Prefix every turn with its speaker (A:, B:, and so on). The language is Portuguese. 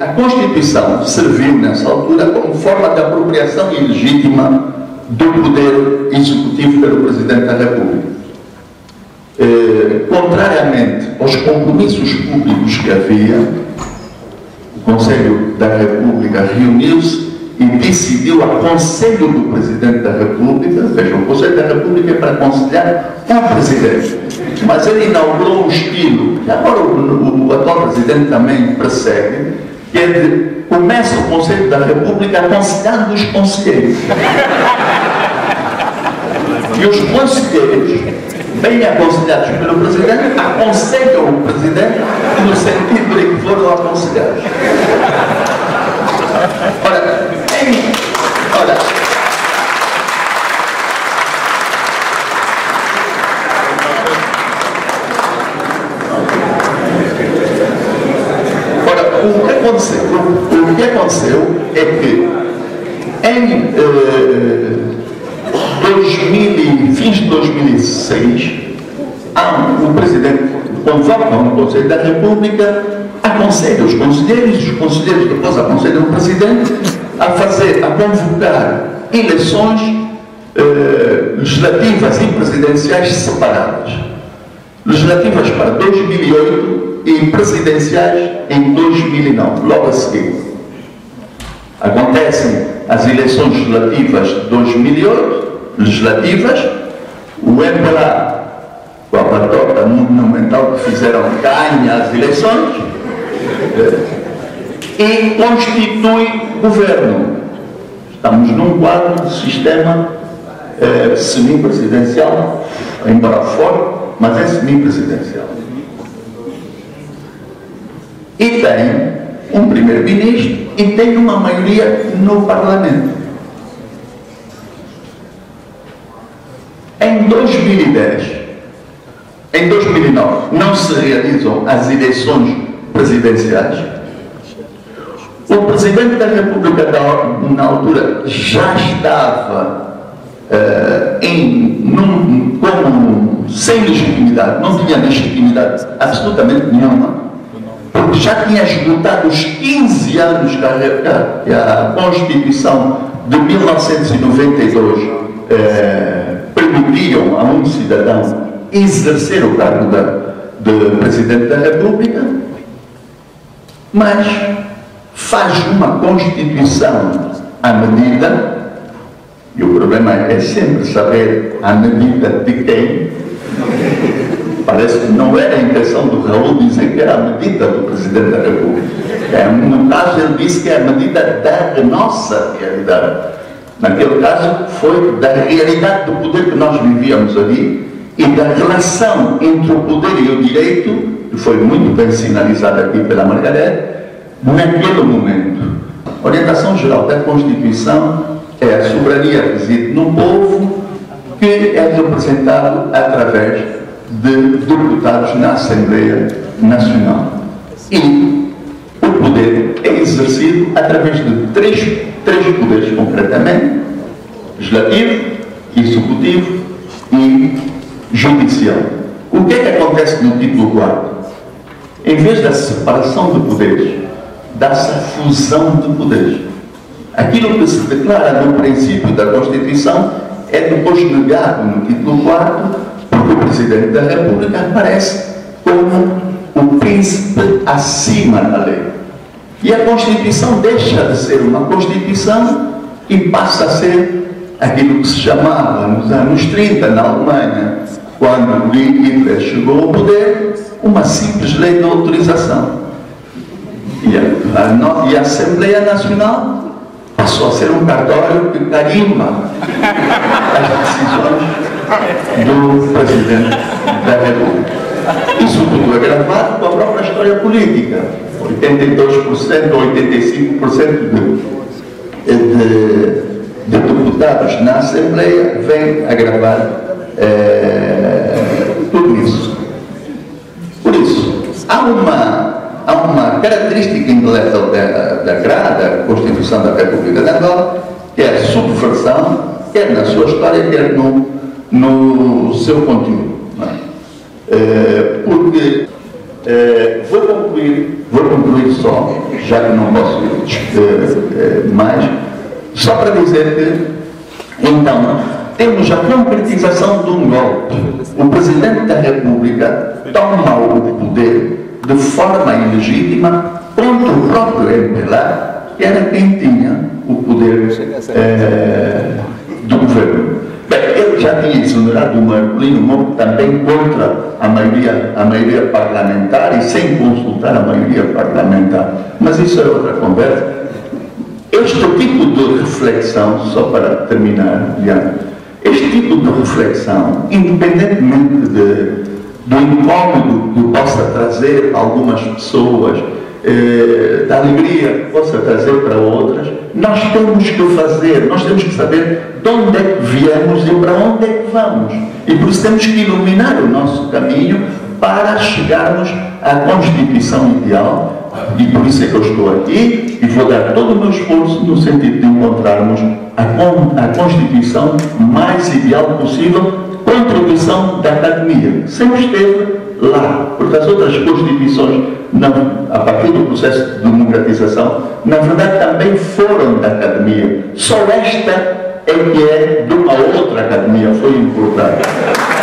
A: A Constituição serviu nessa altura como forma de apropriação ilegítima do poder executivo pelo Presidente da República. Eh, contrariamente aos compromissos públicos que havia, o Conselho da República reuniu-se e decidiu a conselho do Presidente da República, veja, o Conselho da República é para aconselhar o Presidente, mas ele inaugurou um estilo, que agora o, o atual Presidente também persegue, que começa o Conselho da República aconselhando os conselheiros. E os conselheiros, bem aconselhados pelo Presidente, aconselham o Presidente no sentido de que foram aconselhados. Ora, em, ora, ora, o que aconteceu, o, o que aconteceu é que em eh, 2000, fins de 2006, há, o Presidente convoca no Conselho da República, aconselha os conselheiros, os conselheiros depois aconselham o Presidente a fazer, a convocar eleições eh, legislativas e presidenciais separadas. Legislativas para 2008 e presidenciais em 2009, logo a seguir. Acontecem as eleições legislativas de 2008, legislativas, o MPLA, com a patota monumental que fizeram, ganha as eleições e constitui governo. Estamos num quadro de sistema eh, semipresidencial, embora forte, mas é semipresidencial. E tem um primeiro-ministro e tem uma maioria no Parlamento. Em 2010, em 2009, não se realizam as eleições presidenciais. O Presidente da República, na altura, já estava uh, em, num, como, sem legitimidade, não tinha legitimidade absolutamente nenhuma, porque já tinha esgotado os 15 anos que a, a Constituição de 1992 uh, permitiam a um cidadão exercer o cargo da, de Presidente da República, mas faz uma Constituição à medida, e o problema é sempre saber à medida de quem. Parece que não era a intenção do Raul dizer que era a medida do Presidente da República. É, no caso, ele disse que é a medida da nossa realidade. Naquele caso, foi da realidade do poder que nós vivíamos ali e da relação entre o poder e o direito, que foi muito bem sinalizada aqui pela Margareth, naquele momento. A orientação geral da Constituição é a soberania reside no povo, que é representado através de deputados na Assembleia Nacional. E o poder é exercido através de três, três poderes, concretamente: legislativo, executivo e judicial. O que é que acontece no título 4? Em vez da separação de poderes, dá-se a fusão de poderes. Aquilo que se declara no princípio da Constituição é depois negado no título 4, porque o Presidente da República aparece como o príncipe acima da lei. E a Constituição deixa de ser uma Constituição e passa a ser aquilo que se chamava nos anos 30 na Alemanha, quando Hitler chegou ao poder, uma simples lei de autorização. E a, a, e a Assembleia Nacional passou a ser um cartório que carimba as decisões do Presidente da República. Isso tudo é gravado com a própria história política. 82% ou 85% de, de, de deputados na Assembleia vêm a gravar é, tudo isso. Por isso, há uma, característica intelectual da, da CRA, da Constituição da República de Angola, é a subversão, quer na sua história, quer no, no seu conteúdo. É? É, porque, vou concluir vou concluir só, já que não posso uh, uh, mais, só para dizer que, então, temos a concretização de um golpe. O Presidente da República toma o poder de forma ilegítima contra o próprio MPLA, que era quem tinha o poder eh, do governo. Bem, ele já tinha exonerado o Marcolino Monte também contra a maioria, a maioria parlamentar e sem consultar a maioria parlamentar. Mas isso é outra conversa. Este tipo de reflexão, só para terminar, Diana, este tipo de reflexão, independentemente de, do incômodo que possa trazer algumas pessoas, eh, da alegria que possa trazer para outras, nós temos que fazer, nós temos que saber de onde é que viemos e para onde é que vamos. E por isso temos que iluminar o nosso caminho para chegarmos à Constituição ideal e por isso é que eu estou aqui e vou dar todo o meu esforço no sentido de encontrarmos a, a Constituição mais ideal possível, contribuição da academia. Sempre esteve lá, porque as outras Constituições, não, a partir do processo de democratização, na verdade também foram da academia. Só esta é que é de uma outra academia, foi importante.